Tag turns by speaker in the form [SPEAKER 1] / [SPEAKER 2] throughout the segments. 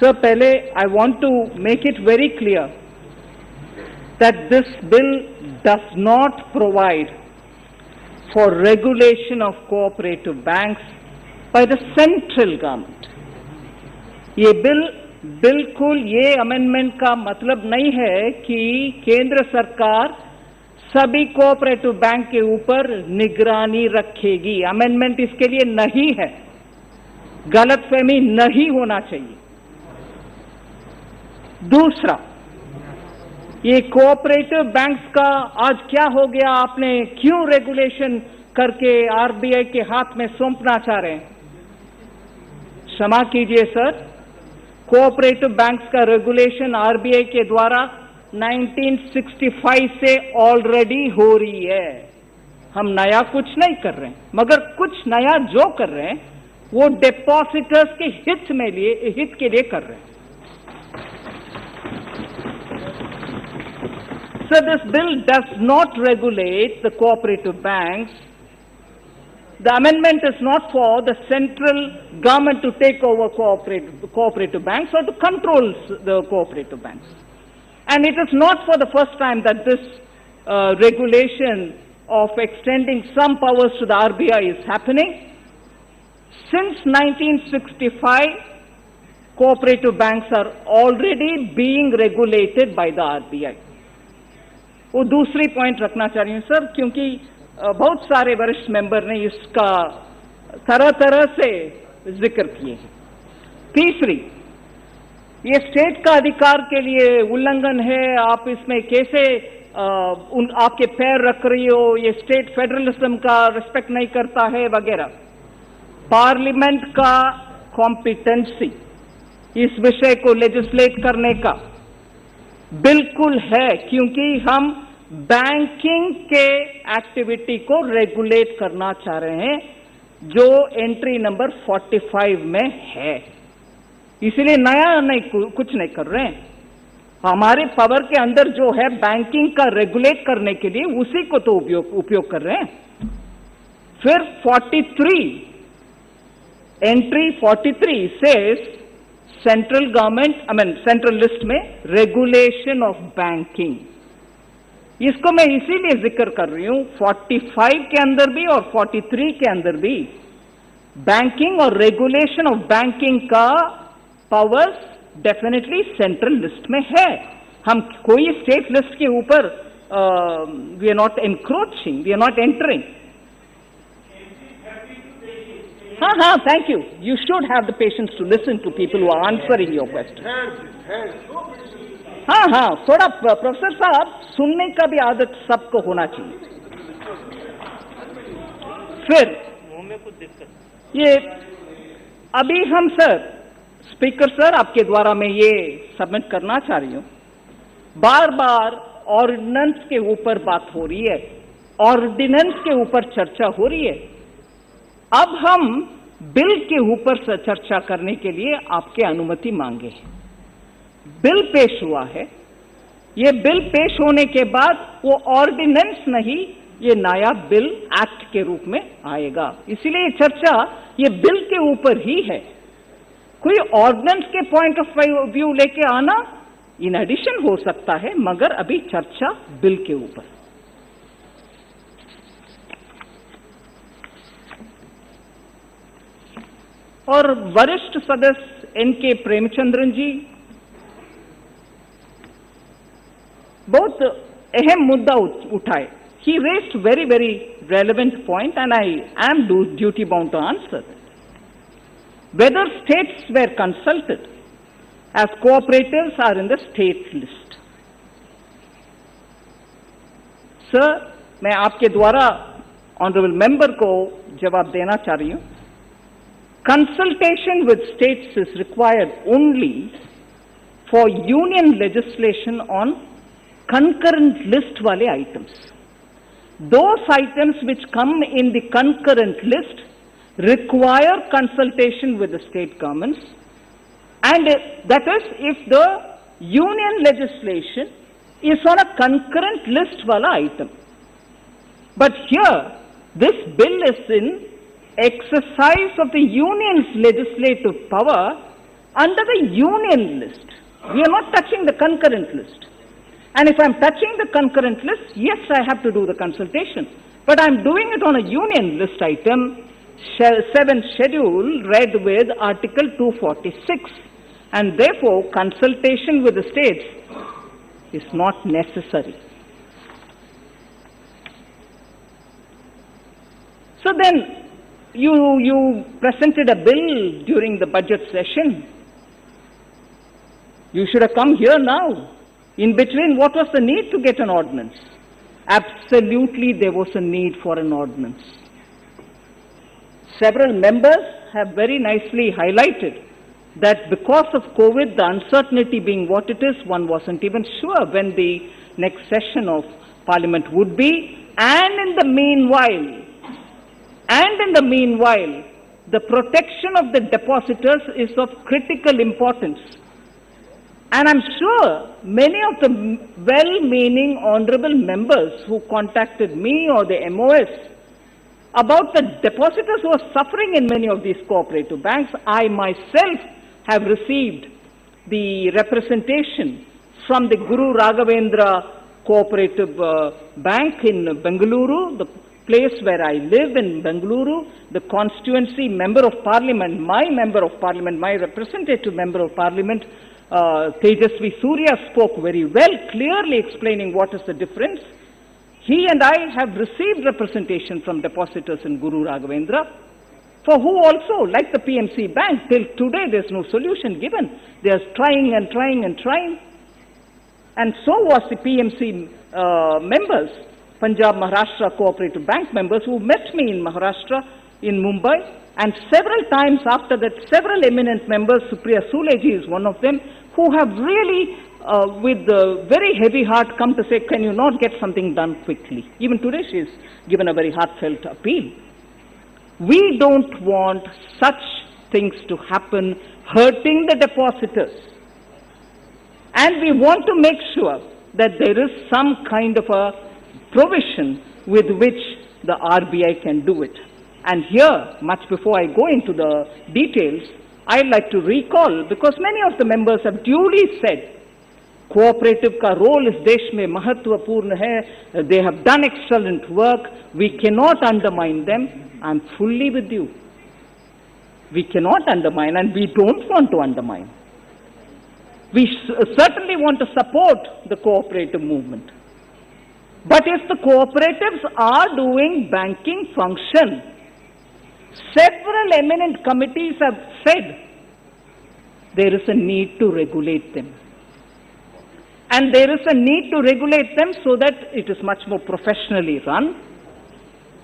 [SPEAKER 1] Sir, Pele, I want to make it very clear that this bill does not provide for regulation of cooperative banks by the central government. ये bill बिल्कुल ये amendment का मतलब नहीं है कि केंद्र सरकार सभी कोऑपरेटिव बैंक के ऊपर निगरानी रखेगी अमेंडमेंट इसके लिए नहीं है गलतफहमी नहीं होना चाहिए दूसरा, ये कोऑपरेटिव बैंक्स का आज क्या हो गया? आपने क्यों रेगुलेशन करके आरबीआई के हाथ में सौंपना चाह रहे हैं? क्षमा कीजिए सर कोऑपरेटिव बैंक्स का रेगुलेशन आरबीआई के द्वारा 1965 से ऑलरेडी हो रही है। हम नया कुछ नहीं कर रहे हैं, मगर कुछ नया जो कर रहे हैं, वो डिपॉजिटर्स के हित में लिए, हित के लिए कर रहे हैं। So this bill does not regulate the cooperative banks. The amendment is not for the central government to take over cooperative, cooperative banks or to control the cooperative banks. And it is not for the first time that this uh, regulation of extending some powers to the RBI is happening. Since 1965, cooperative banks are already being regulated by the RBI. वो दूसरी point रखना चाह रही हूँ sir क्योंकि बहुत सारे वरिष्ठ मेंबर ने इसका तरह तरह से ज़िक्र किए हैं। तीसरी ये स्टेट का अधिकार के लिए उल्लंघन है आप इसमें कैसे आ, उन आपके पैर रख रही हो ये स्टेट फेडरलिज्म का रिस्पेक्ट नहीं करता है वगैरह। पार्लियामेंट का कॉम्पिटेंसी इस विषय को लेजिस्लेट करने का बिल्कुल है क्योंकि हम बैंकिंग के एक्टिविटी को रेगुलेट करना चाह रहे हैं, जो एंट्री नंबर 45 में है। इसलिए नया नहीं कुछ नहीं कर रहे हैं। हमारे पावर के अंदर जो है बैंकिंग का रेगुलेट करने के लिए उसी को तो उपयोग उपयोग कर रहे हैं। फिर 43 एंट्री 43 से central government I mean central list में रेगुलेशन ऑफ़ बैंकिंग इसको मैं इसीलिए ज़िक्र कर रही हूँ 45 के अंदर भी और 43 के अंदर भी। बैंकिंग और रेगुलेशन ऑफ़ बैंकिंग का पावर्स डेफिनेटली सेंट्रल लिस्ट में है। हम कोई स्टेट लिस्ट के ऊपर we are not encroaching we are not entering हाँ हाँ thank you you should have the patience to listen to people who are answering your question हाँ हाँ थोड़ा प्रोफेसर साहब, सुनने का भी आदत सबको होना चाहिए। फिर, ये, अभी हम सर, स्पीकर सर आपके द्वारा मैं ये सबमिट करना चाह रही हूँ। बार बार ऑर्डिनेंस के ऊपर बात हो रही है ऑर्डिनेंस के ऊपर चर्चा हो रही है। अब हम बिल के ऊपर चर्चा करने के लिए आपके अनुमति मांगे हैं। बिल पेश हुआ है। ये बिल पेश होने के बाद वो ऑर्डिनेंस नहीं, ये नया बिल एक्ट के रूप में आएगा। इसीलिए चर्चा ये बिल के ऊपर ही है। कोई ऑर्डिनेंस के पॉइंट ऑफ़ व्यू लेके आना इन एडिशन हो सकता है, मगर अभी चर्चा बिल के ऊपर। और वरिष्ठ सदस्य एन के प्रेमचंद्रन जी बहुत अहम मुद्दा उठाए he raised very very relevant point and i am duty bound to answer it whether states were consulted as cooperatives are in the state list sir मैं आपके द्वारा ऑनरेबल मेंबर को जवाब देना चाह रही हूँ consultation with states is required only for union legislation on concurrent list wale items. Those items which come in the concurrent list require consultation with the state governments and uh, that is if the union legislation is on a concurrent list wala item. But here, this bill is in exercise of the union's legislative power under the union list. We are not touching the concurrent list. And if I'm touching the concurrent list, yes, I have to do the consultation. But I'm doing it on a union list item, 7 schedule, read with Article 246. And therefore, consultation with the states is not necessary. So then, you, you presented a bill during the budget session. You should have come here now. In between, what was the need to get an ordinance? Absolutely, there was a need for an ordinance. Several members have very nicely highlighted that because of COVID, the uncertainty being what it is, one wasn't even sure when the next session of Parliament would be. And in the meanwhile, and in the meanwhile, the protection of the depositors is of critical importance. And I'm sure many of the well-meaning honorable members who contacted me or the MOS about the depositors who are suffering in many of these cooperative banks, I myself have received the representation from the Guru Raghavendra Cooperative uh, Bank in Bengaluru, the place where I live in Bengaluru, the constituency member of parliament, my member of parliament, my representative member of parliament, uh, Tejasvi Surya spoke very well, clearly explaining what is the difference. He and I have received representation from depositors in Guru Raghavendra, for who also, like the PMC Bank, till today there's no solution given. They're trying and trying and trying. And so was the PMC uh, members, Punjab Maharashtra Cooperative Bank members who met me in Maharashtra, in Mumbai, and several times after that, several eminent members, Supriya Suleji is one of them, who have really, uh, with a very heavy heart, come to say, can you not get something done quickly? Even today she has given a very heartfelt appeal. We don't want such things to happen, hurting the depositors. And we want to make sure that there is some kind of a provision with which the RBI can do it. And here, much before I go into the details, I'd like to recall, because many of the members have duly said, cooperative ka role is desh mein mahatvapurna hai, they have done excellent work, we cannot undermine them. I'm fully with you. We cannot undermine and we don't want to undermine. We certainly want to support the cooperative movement. But if the cooperatives are doing banking function, several eminent committees have said there is a need to regulate them. And there is a need to regulate them so that it is much more professionally run.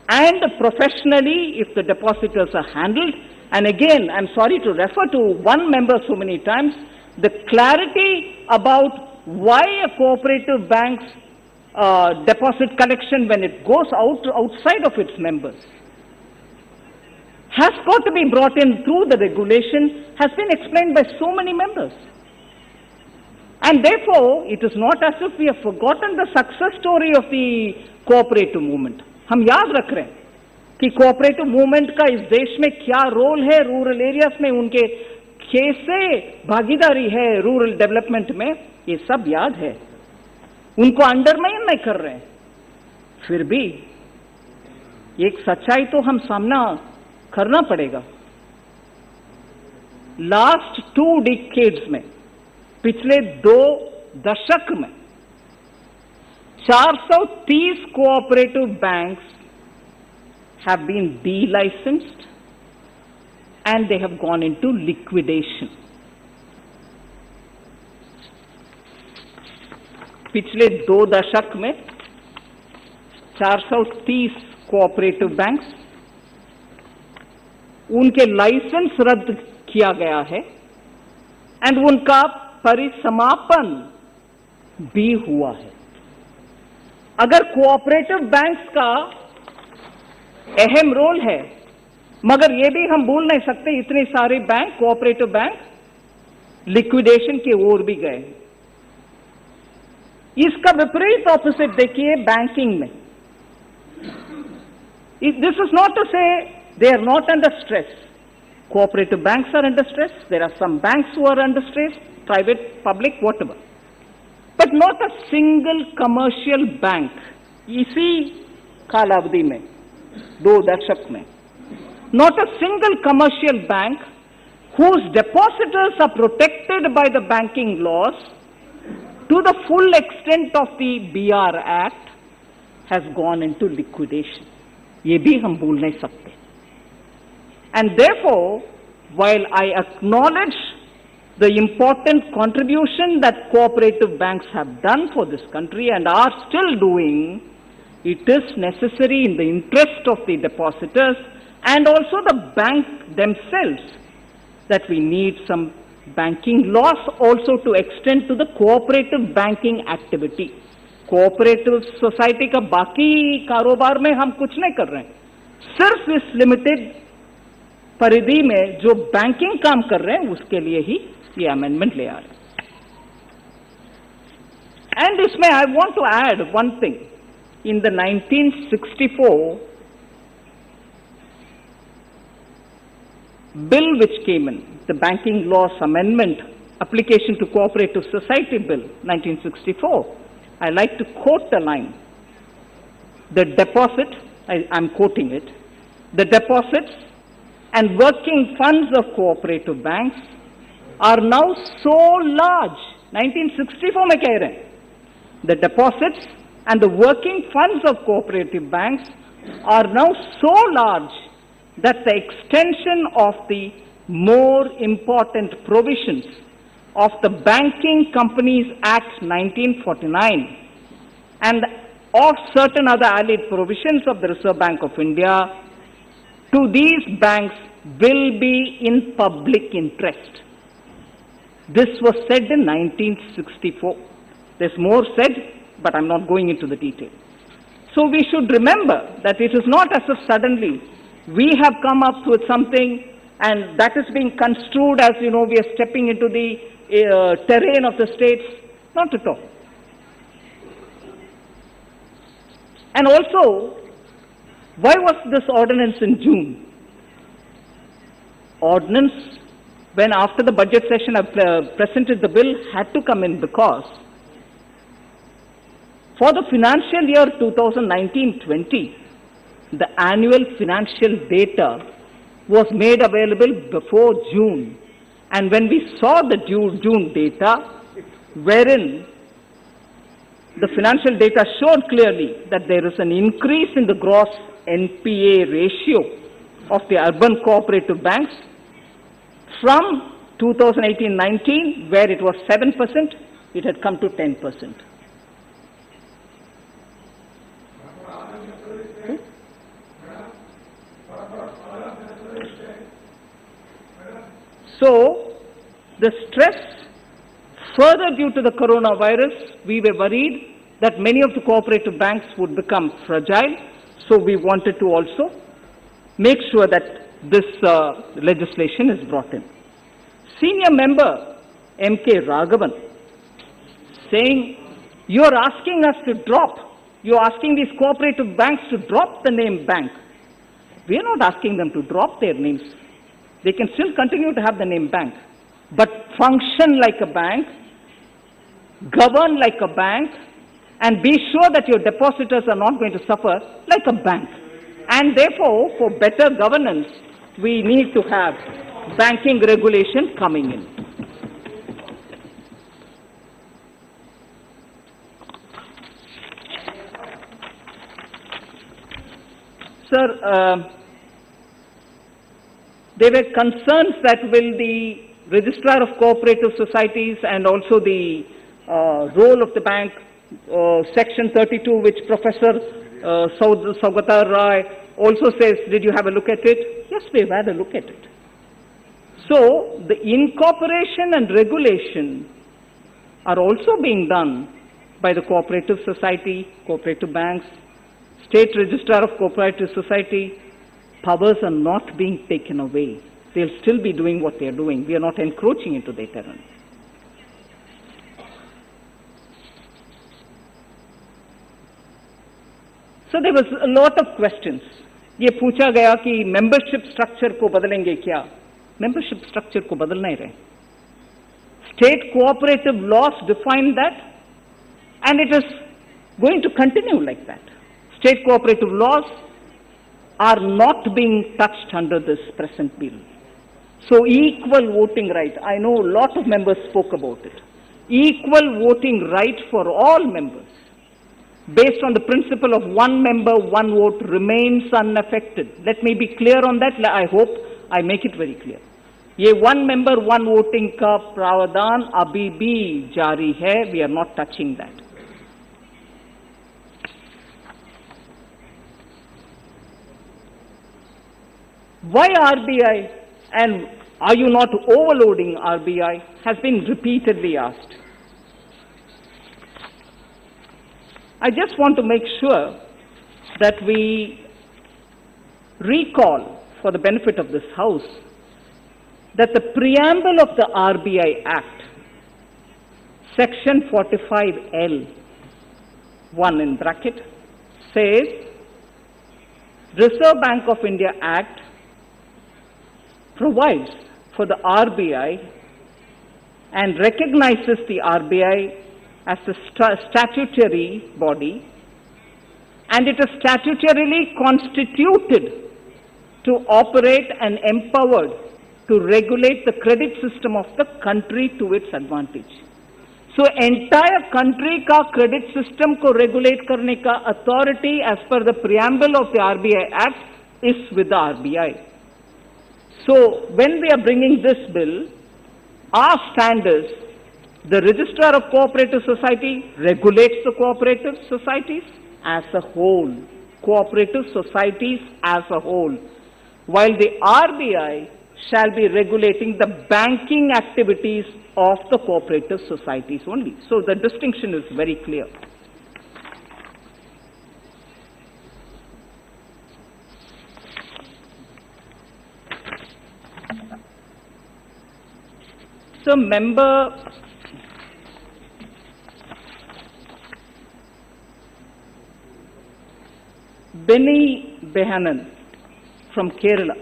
[SPEAKER 1] And professionally, if the depositors are handled, and again, I'm sorry to refer to one member so many times, the clarity about why a cooperative bank's uh, deposit collection when it goes out outside of its members has got to be brought in through the regulation has been explained by so many members. And therefore, it is not as if we have forgotten the success story of the cooperative movement. हम याद रख रहे हैं कि cooperative movement का इस देश में क्या रोल है रूरल एरियाज़ में उनके कैसे भागीदारी है रूरल डेवलपमेंट में ये सब याद है उनको अंडरमाइन नहीं कर रहे हैं फिर भी एक सच्चाई तो हम सामना करना पड़ेगा। लास्ट टू डिकेड्स में, पिछले दो दशक में 430 cooperative banks have been delicensed and they have gone into liquidation पिछले दो दशक में 430 कोऑपरेटिव बैंक्स उनके लाइसेंस रद्द किया गया है एंड उनका परिसमापन भी हुआ है। अगर कोऑपरेटिव बैंक्स का अहम रोल है, मगर यह भी हम भूल नहीं सकते इतने सारे बैंक, कोऑपरेटिव बैंक, लिक्विडेशन की ओर भी गए इसका विपरीत ऑपोजिट देखिए बैंकिंग में। This is not to say they are not under stress Cooperative banks are under stress. There are some banks who are under stress, private, public, whatever. But not a single commercial bank. इसी कालावधि में दो दशक में not a single commercial bank whose depositors are protected by the banking laws to the full extent of the BR Act has gone into liquidation. ये भी हम भूल नहीं सकते. And therefore, while I acknowledge the important contribution that cooperative banks have done for this country and are still doing, it is necessary in the interest of the depositors and also the bank themselves that we need some banking laws also to extend to the cooperative banking activity. Cooperative society का बाकी कारोबार में हम कुछ नहीं कर रहे हैं सिर्फ इस लिमिटेड परिधि में जो बैंकिंग काम कर रहे हैं उसके लिए ही ये अमेंडमेंट ले आ रहे हैं एंड इसमें I want to add one thing in the 1964 bill which came in, the Banking Laws Amendment Application to Cooperative Society Bill, 1964, I like to quote the line. The deposit, I, am quoting it, the deposits and working funds of cooperative banks are now so large. 1964 में कह रहे हैं. The deposits and the working funds of cooperative banks are now so large that the extension of the more important provisions of the Banking Companies Act 1949 and of certain other allied provisions of the Reserve Bank of India to these banks will be in public interest. This was said in 1964. There's more said, but I'm not going into the detail. So we should remember that it is not as if suddenly we have come up with something and that is being construed as, you know, we are stepping into the uh, terrain of the states. Not at all. And also, why was this ordinance in June? Ordinance, when after the budget session I presented the bill, had to come in because for the financial year 2019-20, the annual financial data was made available before June. And when we saw the June data, wherein the financial data showed clearly that there is an increase in the gross NPA ratio of the urban cooperative banks from 2018-19, where it was 7%, it had come to 10%. So, the stress, further due to the coronavirus, we were worried that many of the cooperative banks would become fragile. So, we wanted to also make sure that this uh, legislation is brought in. Senior member M.K. Raghavan saying, you are asking us to drop, you are asking these cooperative banks to drop the name bank. We are not asking them to drop their names. They can still continue to have the name bank, but function like a bank, govern like a bank, and be sure that your depositors are not going to suffer like a bank. And therefore, for better governance, we need to have banking regulation coming in. Sir, uh, there were concerns that will the registrar of cooperative societies and also the uh, role of the bank, section 32, which Professor uh, Saugata Roy also says, did you have a look at it? Yes, we've had a look at it. So, the incorporation and regulation are also being done by the cooperative society, cooperative banks, state registrar of cooperative society, powers are not being taken away. They'll still be doing what they're doing. We are not encroaching into their terrain. So there was a lot of questions. ये पूछा गया कि membership structure को बदलेंगे क्या membership structure को बदल नहीं रहे state cooperative laws define that and it is going to continue like that state cooperative laws are not being touched under this present bill so equal voting right i know a lot of members spoke about it equal voting right for all members based on the principle of one member, one vote remains unaffected. Let me be clear on that. I hope I make it very clear. ये one member, one voting का प्रावधान अभी भी जारी है. We are not touching that. Why RBI and are you not overloading RBI has been repeatedly asked. I just want to make sure that we recall, for the benefit of this House, that the preamble of the RBI Act, Section 45L, 1 in bracket, says Reserve Bank of India Act provides for the RBI and recognizes the RBI as a sta- statutory body and it is statutorily constituted to operate and empowered to regulate the credit system of the country to its advantage. So entire country का credit system को regulate करने का authority as per the preamble of the RBI Act is with the RBI. So when we are bringing this bill, our stand is the Registrar of Cooperative Society regulates the cooperative societies as a whole, cooperative societies as a whole, while the RBI shall be regulating the banking activities of the cooperative societies only. So the distinction is very clear. So member Benny Behanan from Kerala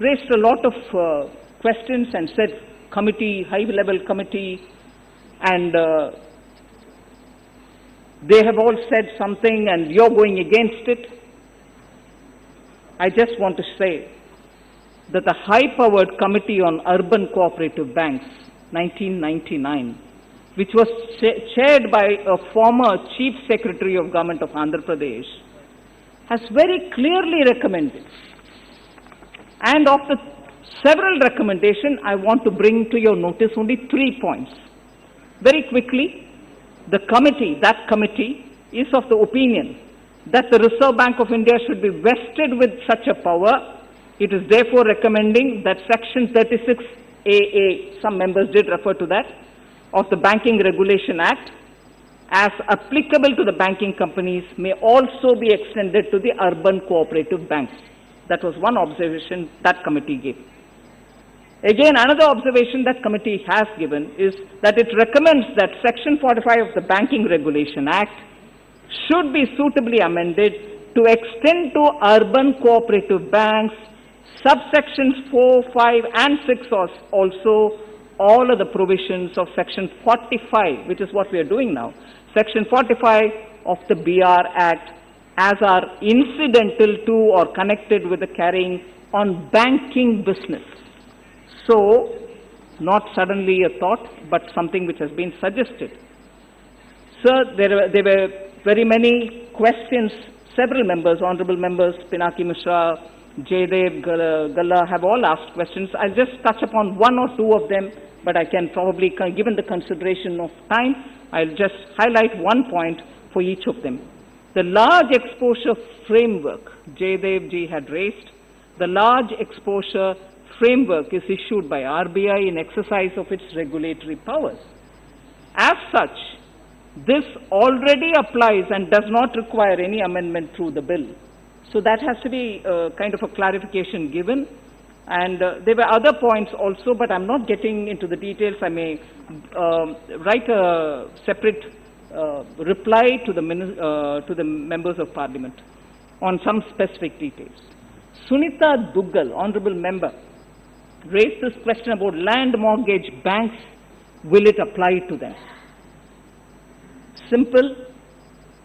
[SPEAKER 1] raised a lot of uh, questions and said committee, high level committee, and uh, they have all said something and you're going against it. I just want to say that the high powered committee on urban cooperative banks, 1999, which was cha- chaired by a former chief secretary of government of Andhra Pradesh, has very clearly recommended. And of the several recommendations, I want to bring to your notice only three points. Very quickly, the committee, that committee, is of the opinion that the Reserve Bank of India should be vested with such a power. It is therefore recommending that Section 36AA, some members did refer to that, of the Banking Regulation Act, as applicable to the banking companies may also be extended to the urban cooperative banks. That was one observation that committee gave. Again, another observation that committee has given is that it recommends that Section 45 of the Banking Regulation Act should be suitably amended to extend to urban cooperative banks subsections 4, 5 and 6 also all of the provisions of section 45 which is what we are doing now section 45 of the BR Act as are incidental to or connected with the carrying on banking business. So, not suddenly a thought, but something which has been suggested. Sir, there were, there were very many questions. Several members, honorable members, Pinaki Mishra, Jaydev, Galla, have all asked questions. I'll just touch upon one or two of them, but I can probably, given the consideration of time, I'll just highlight one point for each of them. The large exposure framework Jaydev ji had raised, the large exposure framework is issued by RBI in exercise of its regulatory powers. As such, this already applies and does not require any amendment through the bill. So that has to be uh, kind of a clarification given. And uh, there were other points also, but I'm not getting into the details. I may um, write a separate uh, reply to the, uh, to the members of parliament on some specific details. Sunita Duggal, honorable member, raised this question about land mortgage banks. Will it apply to them? Simple.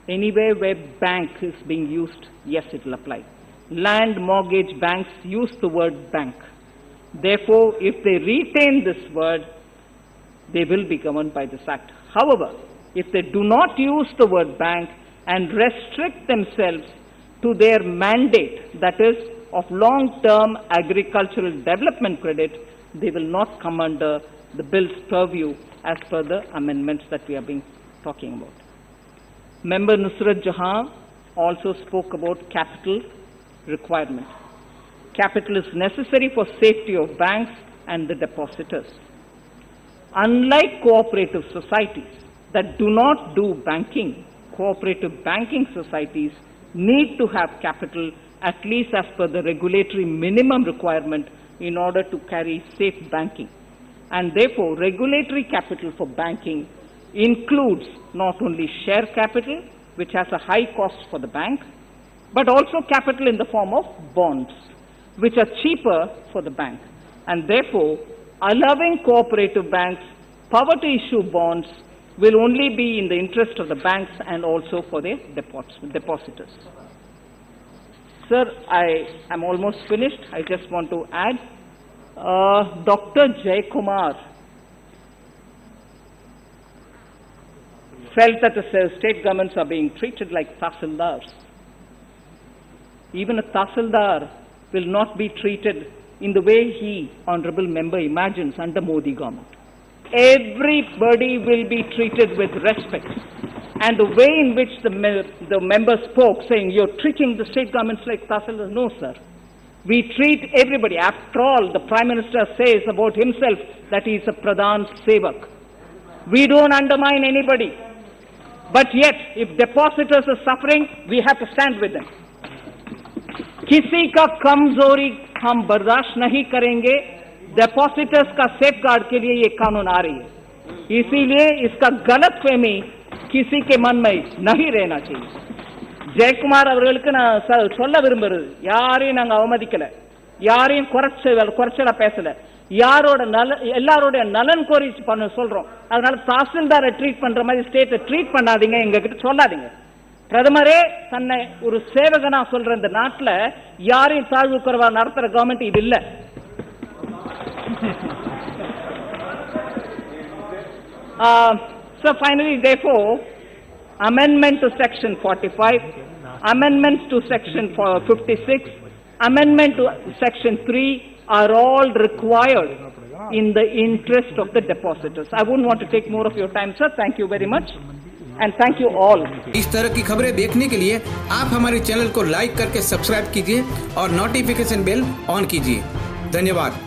[SPEAKER 1] Anywhere where bank is being used, yes, it will apply. Land mortgage banks use the word bank. Therefore, if they retain this word, they will be governed by this act. However, if they do not use the word bank and restrict themselves to their mandate, that is, of long-term agricultural development credit, they will not come under the bill's purview as per the amendments that we have been talking about. Member Nusrat Jahan also spoke about capital requirement. Capital is necessary for safety of banks and the depositors. Unlike cooperative societies that do not do banking, cooperative banking societies need to have capital at least as per the regulatory minimum requirement in order to carry safe banking. And therefore, regulatory capital for banking includes not only share capital, which has a high cost for the bank, but also capital in the form of bonds, which are cheaper for the bank. And therefore, allowing cooperative banks power to issue bonds will only be in the interest of the banks and also for their depositors. Sir, I am almost finished. I just want to add, uh, Dr. Jaykumar felt that the state governments are being treated like tahsildars. Even a tahsildar will not be treated in the way he, honorable member, imagines under Modi government. Everybody will be treated with respect. And the way in which the, me- the member spoke, saying, you're treating the state governments like tahsildars, no, sir. We treat everybody. After all, the Prime Minister says about himself that he is a Pradhan Sevak. We don't undermine anybody. But yet, if depositors are suffering, we have to stand with them. किसी का कमजोरी हम बर्दाश्त नहीं करेंगे डेपोसिटर्स का safe guard के लिए ये कानून आ रही है इसीलिए इसका गलत फहमी किसी के मन में नहीं रहना चाहिए ஜெயக்குமார் அவர்களுக்கு நான் ச- சொல்ல விரும்புறது யாரையும் நாங்க அவமதிக்கல யாரையும் குறைச்சு குறைச்சலா பேசல யாரோட நல எல்லாரோடைய நலன் கோரி பண்ண சொல்றோம். அதனால தாசில்தாரை ட்ரீட் பண்ற மாதிரி ஸ்டேட்டை ட்ரீட் பண்ணாதீங்க எங்க கிட்ட சொல்லாதீங்க. பிரதமரே தன்னை ஒரு சேவகனா சொல்ற இந்த நாட்டுல யாரையும் தாழ்வு குறைவா நடத்துற கவர்மெண்ட் இது இல்ல. Uh, so finally, therefore, amendment to section 45, amendments to section for 56, amendment to section 3 are all required in the interest of the depositors. I wouldn't want to take more of your time, sir. Thank you very much. And thank you all.
[SPEAKER 2] इस तरह की खबरें देखने के लिए आप हमारे channel को लाइक करके सब्सक्राइब कीजिए और नोटिफिकेशन बेल ऑन कीजिए धन्यवाद